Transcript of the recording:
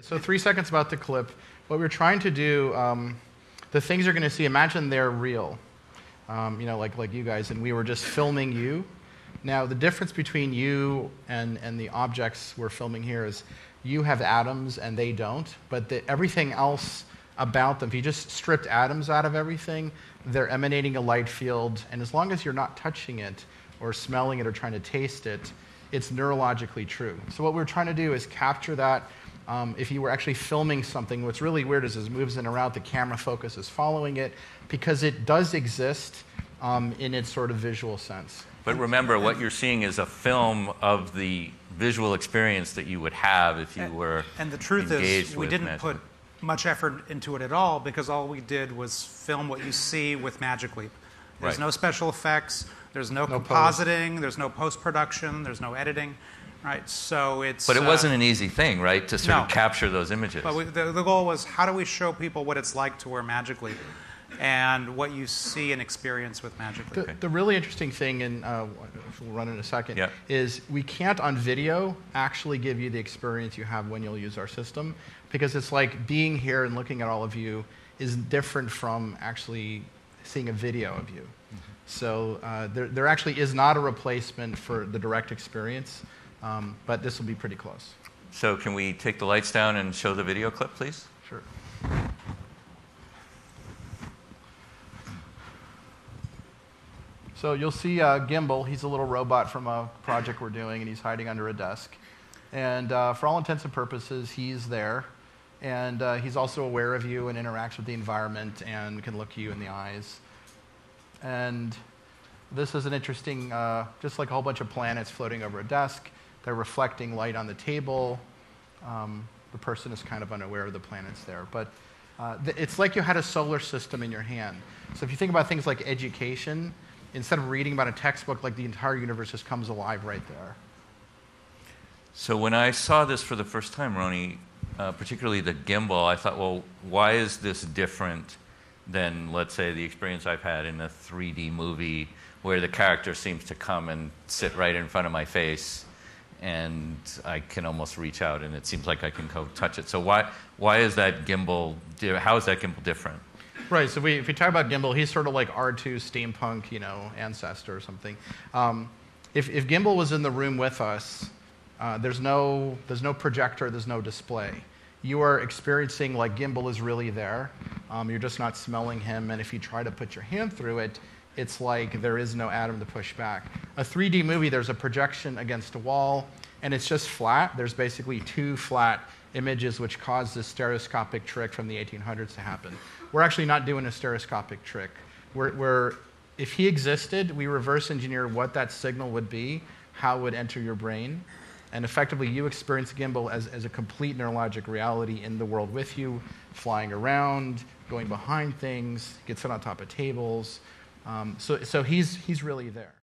So three seconds about the clip. What we're trying to do, um, the things you're going to see, imagine they're real. Um, you know, like, like you guys, and we were just filming you. Now, the difference between you and, and the objects we're filming here is you have atoms and they don't, but the, everything else about them, if you just stripped atoms out of everything, they're emanating a light field, and as long as you're not touching it or smelling it or trying to taste it, it's neurologically true. So, what we're trying to do is capture that. Um, if you were actually filming something, what's really weird is as it moves in and out, the camera focus is following it because it does exist um, in its sort of visual sense. But remember, what you're seeing is a film of the visual experience that you would have if you were And the truth is, we didn't Magic put much effort into it at all because all we did was film what you see with Magic Leap. There's Right. no special effects, there's no, No post. compositing, there's no post production, there's no editing, right? So it's. But it uh, wasn't an easy thing, right, to sort of capture those images. But we, the, the goal was how do we show people what it's like to wear Magic Leap? And what you see and experience with Magic Leap. The, the really interesting thing, and uh, we'll run in a second, Yeah. is we can't on video actually give you the experience you have when you'll use our system because it's like being here and looking at all of you is different from actually seeing a video of you. So uh, there, there actually is not a replacement for the direct experience, um, but this will be pretty close. So can we take the lights down and show the video clip, please? Sure. So you'll see uh, Gimbal. He's a little robot from a project we're doing, and he's hiding under a desk. And uh, for all intents and purposes, he's there. And uh, he's also aware of you and interacts with the environment and can look you in the eyes. And this is an interesting, uh, just like a whole bunch of planets floating over a desk. They're reflecting light on the table. Um, the person is kind of unaware of the planets there. But uh, th- it's like you had a solar system in your hand. So if you think about things like education, instead of reading about a textbook, like the entire universe just comes alive right there. So when I saw this for the first time, Rony, uh, particularly the gimbal, I thought, well, why is this different than, let's say, the experience I've had in a 3D movie where the character seems to come and sit right in front of my face and I can almost reach out and it seems like I can go touch it. So why, why is that gimbal, how is that gimbal different? Right. So we, if we talk about Gimbal, he's sort of like R2 steampunk, you know, ancestor or something. Um, if, if Gimbal was in the room with us, uh, there's no there's no projector, there's no display. You are experiencing like Gimbal is really there. Um, you're just not smelling him, and if you try to put your hand through it, it's like there is no atom to push back. A 3D movie, there's a projection against a wall, and it's just flat. There's basically two flat images which cause this stereoscopic trick from the 1800s to happen. We're actually not doing a stereoscopic trick. We're, we're, if he existed, we reverse engineer what that signal would be, how it would enter your brain, and effectively you experience Gimbal as, as a complete neurologic reality in the world with you, flying around, going behind things, gets sit on top of tables. Um, so, so he's, he's really there.